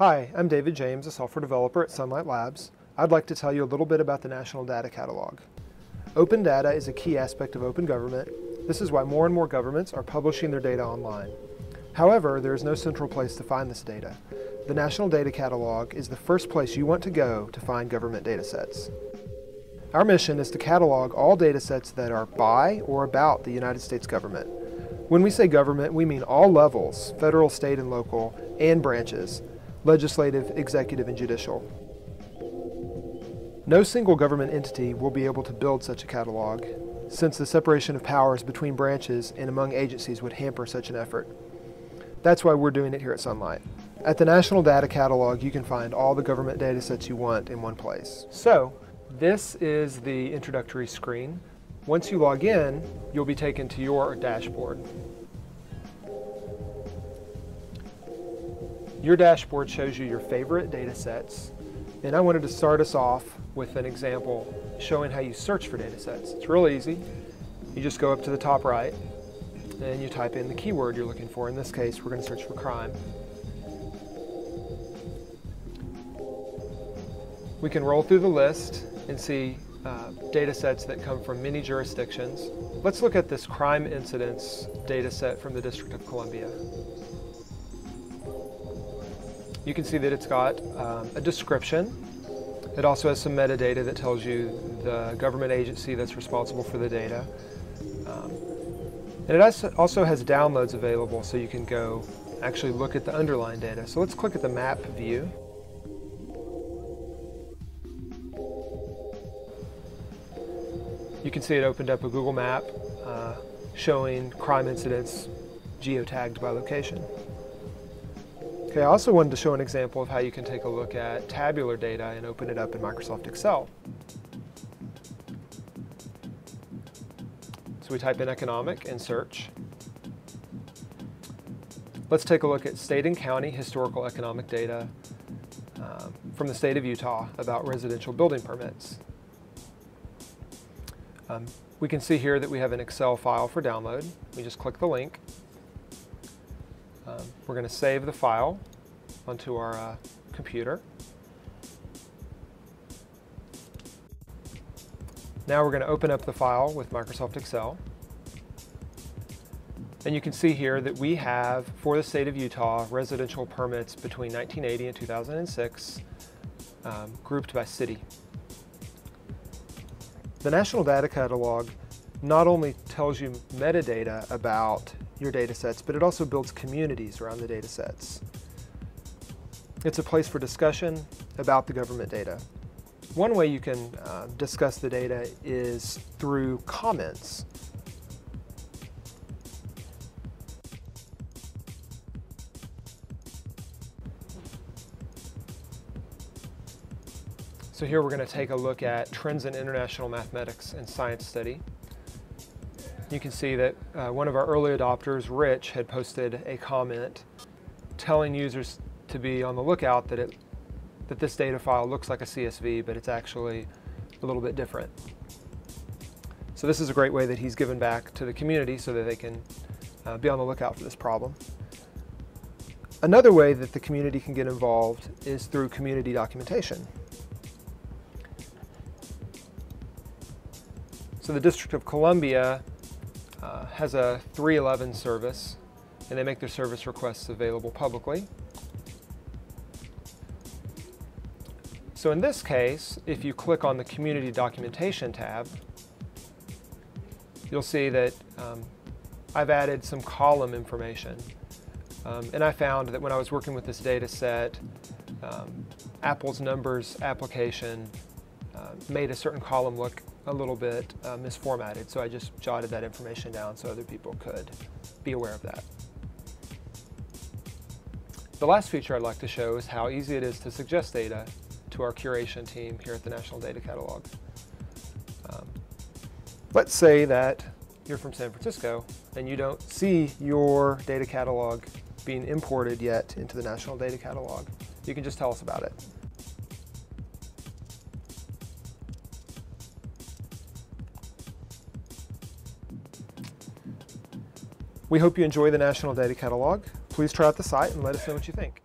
Hi, I'm David James, a software developer at Sunlight Labs. I'd like to tell you a little bit about the National Data Catalog. Open data is a key aspect of open government. This is why more and more governments are publishing their data online. However, there is no central place to find this data. The National Data Catalog is the first place you want to go to find government data sets. Our mission is to catalog all data sets that are by or about the United States government. When we say government, we mean all levels, federal, state, and local, and branches, legislative, executive, and judicial. No single government entity will be able to build such a catalog, since the separation of powers between branches and among agencies would hamper such an effort. That's why we're doing it here at Sunlight. At the National Data Catalog, you can find all the government data sets you want in one place. So, this is the introductory screen. Once you log in, you'll be taken to your dashboard. Your dashboard shows you your favorite data sets, and I wanted to start us off with an example showing how you search for data sets. It's real easy. You just go up to the top right, and you type in the keyword you're looking for. In this case, we're going to search for crime. We can roll through the list and see uh, data sets that come from many jurisdictions. Let's look at this crime incidents data set from the District of Columbia. You can see that it's got um, a description. It also has some metadata that tells you the government agency that's responsible for the data. Um, and it also has downloads available so you can go actually look at the underlying data. So let's click at the map view. You can see it opened up a Google map uh, showing crime incidents geotagged by location. Okay, I also wanted to show an example of how you can take a look at tabular data and open it up in Microsoft Excel. So we type in economic and search. Let's take a look at state and county historical economic data um, from the state of Utah about residential building permits. Um, we can see here that we have an Excel file for download. We just click the link. Um, we're going to save the file onto our uh, computer. Now we're going to open up the file with Microsoft Excel. And you can see here that we have, for the state of Utah, residential permits between 1980 and 2006, um, grouped by city. The National Data Catalog not only tells you metadata about your data sets, but it also builds communities around the data sets. It's a place for discussion about the government data. One way you can uh, discuss the data is through comments. So here we're going to take a look at trends in international mathematics and science study. You can see that uh, one of our early adopters, Rich, had posted a comment telling users to be on the lookout that, it, that this data file looks like a CSV, but it's actually a little bit different. So this is a great way that he's given back to the community so that they can uh, be on the lookout for this problem. Another way that the community can get involved is through community documentation. So the District of Columbia uh, has a 311 service and they make their service requests available publicly. So in this case, if you click on the Community Documentation tab, you'll see that um, I've added some column information. Um, and I found that when I was working with this data set, um, Apple's numbers application uh, made a certain column look a little bit uh, misformatted, so I just jotted that information down so other people could be aware of that. The last feature I'd like to show is how easy it is to suggest data to our curation team here at the National Data Catalog. Um, let's say that you're from San Francisco and you don't see your data catalog being imported yet into the National Data Catalog. You can just tell us about it. We hope you enjoy the National Data Catalog. Please try out the site and let us know what you think.